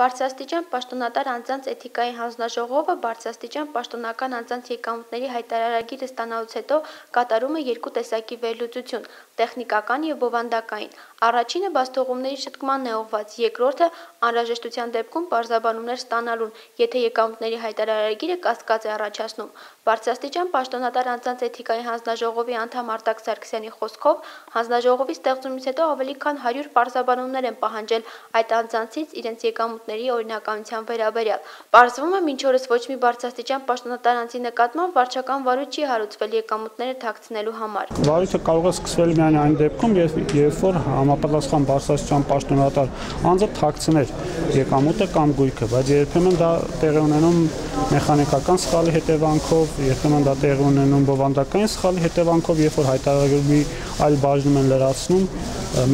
Բարձրաստիճան պաշտոնատար անձանց էթիկայի հանձնաժողովը բարձրաստիճան պաշտոնական անձանց եկամուտների հայտարարագիրը ստանալուց հետո կատարում է երկու տեսակի վերլուծություն՝ տեխնիկական և բովանդակային։ Առաջինը բացթողումների շտկմանն է ուղղված, երկրորդը՝ անհրաժեշտության դեպքում պարզաբանումներ ստանալուն, եթե եկամուտների հայտարարագիրը կասկած է առաջացնում։ Բարձրաստիճան պաշտոնատար անձանց էթիկայի հանձնաժողովի անդամ Արտակ Սարգսյանի խոսքով, հանձնաժողովի ստեղծումից հետո ավելի քան 100 պարզաբանումներ են պահանջել այդ անձանցից իրենց եկամուտների օրինականության վերաբերյալ։ Պարզվում է մինչ օրս ոչ մի բարձրաստիճան պաշտոնատար անձի նկատմամբ վարչական վարույթ չի հարուցվել եկամուտները թաքցնելու համար։ Վարույթը կարող է սկսվել միայն այն դեպքում, երբ որ համապատասխան բարձրաստիճան պաշտոնատար անձը թաքցներ եկամուտը կամ գույքը, բայց երբեմն դա տեղի ունենում մեխանիկական սխալի հետևանքով, երբեմն դա տեղի ունենում բովանդակային սխալի հետևանքով, երբ որ հայտարարագրի այլ բաժնում են լրացնում,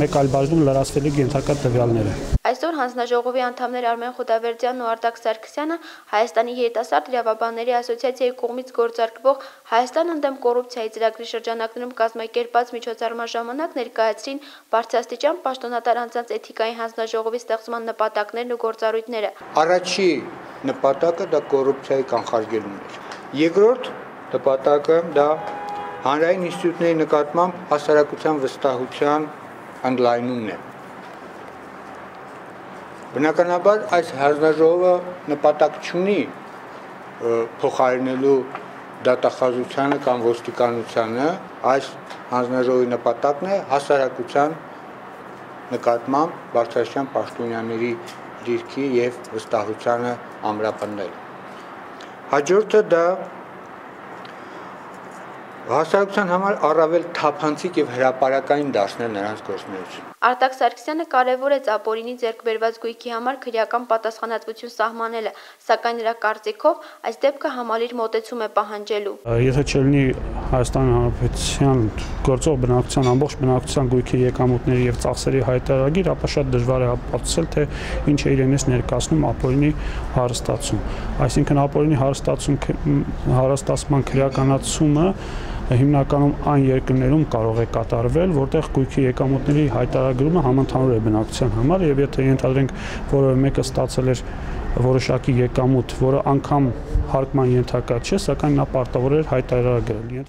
մեկ այլ բաժնում լրացվելիք ենթակա տվյալները։ Այսօր հանձնաժողովի անդամներ Արմեն Խուդավերդյանն ու Արտակ Սարգսյանը Հայաստանի երիտասարդ իրավաբանների ասոցիացիայի կողմից գործարկվող Հայաստան ընդդեմ կոռուպցիայի ծրագրի շրջանակներում կազմակերպած միջոցառման ժամանակ ներկայացրին բարձրաստիճան պաշտոնատար անձանց էթիկայի հանձնաժողովի ստեղծման նպատակներն ու գործառույթները։ Առաջի նպատակը դա կոռուպցիայի կանխարգելումն էր։ Երկրորդ նպատակը դա հանրային ինստիտուտների նկատմամբ հասարակության վստահության ընդլայնումն է։ Բնականաբար այս հանձնաժողովը նպատակ չունի փոխարինելու դատախազությանը կամ ոստիկանությանը, այս հանձնաժողովի նպատակն է հասարակության նկատմամբ բարձրաստիճան պաշտոնյաների դիրքի եւ վստահությանը ամրապնդել։ Հաջորդը դա հասարակության համար առավել թափանցիկ եւ հրաապարակային դարձնել նրանց գործունեությունը։ Արտակ Սարգսյանը կարևորեց ապօրինի ձեռք բերված գույքի համար քրեական պատասխանատվություն սահմանելը, սակայն նրա կարծիքով այս դեպքը համալիր մոտեցում է պահանջելու։ Եթե չլինի Հայաստանի Հանրապետության գործող բնակչության ամբողջ բնակչության գույքի եկամուտների եւ ծախսերի հայտարարագիր, ապա շատ դժվար է ապացուցել, թե ինչ է իրենից ներկայացնում ապօրինի հարստացում։ Այսինքն ապօրինի հարստացում հարստացման քրեականացումը հիմնականում այն երկրներում կարող է կատարվել, որտեղ գույքի եկամուտների հայտարարագրումը համընդհանուր է բնակչության համար եւ եթե ենթադրենք որևէ մեկը ստացել էր որոշակի եկամուտ, որը անգամ հարկման ենթակա չէ, սակայն նա պարտավոր էր հայտարարագրել։